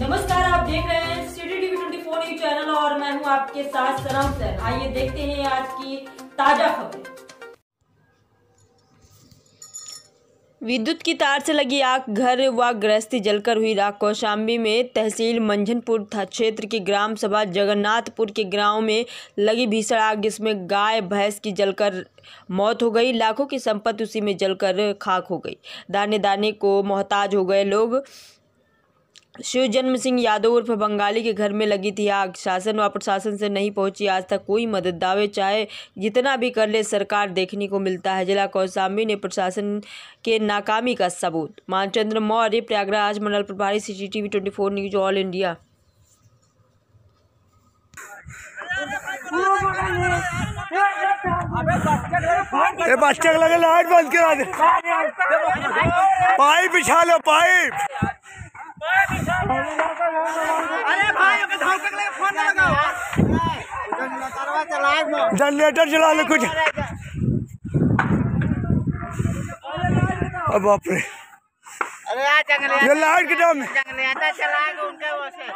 नमस्कार, आप देख रहे हैं city TV twenty four news channel और मैं हूँ आपके साथ सनम सर। आइए देखते हैं आज की ताज़ा खबरें। विद्युत की तार से लगी आग, घर व गृहस्थी जलकर हुई राख। कौशाम्बी में तहसील मंझनपुर था क्षेत्र की ग्राम सभा जगन्नाथपुर के गाँव में लगी भीषण आग, जिसमें गाय, भैंस की जलकर मौत हो गई। लाखों की संपत्ति उसी में जलकर खाक हो गई। दाने दाने को मोहताज हो गए लोग। शिव जन्म सिंह यादव उर्फ़ बंगाली के घर में लगी थी आग। शासन व प्रशासन से नहीं पहुँची आज तक कोई मदद। दावे चाहे जितना भी कर ले, सरकार देखने को मिलता है। जिला कौशाम्बी ने प्रशासन के नाकामी का सबूत। मानचंद्र मौर्य, प्रयागराज मंडल प्रभारी C T V twenty four news, all India. बच्चे लगे, लाइट बंद करा दे। पाइप बिछा लो, पाइप। जनरेटर जला लो कुछ। अब बाप रे। अरे आ जंगले ये लाइट के दम जंगले आता चला उनके वो से।